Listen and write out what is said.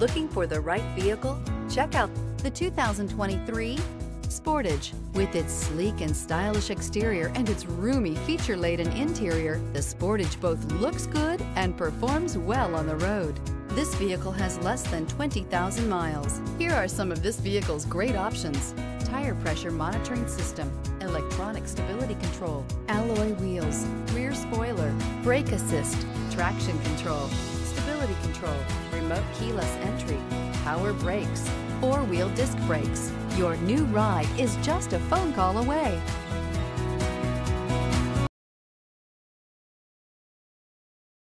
Looking for the right vehicle? Check out the 2023 Sportage. With its sleek and stylish exterior and its roomy feature-laden interior, the Sportage both looks good and performs well on the road. This vehicle has less than 20,000 miles. Here are some of this vehicle's great options. Tire pressure monitoring system, electronic stability control, alloy wheels, rear spoiler, brake assist, traction control, stability control, remote keyless entry, power brakes, four-wheel disc brakes. Your new ride is just a phone call away.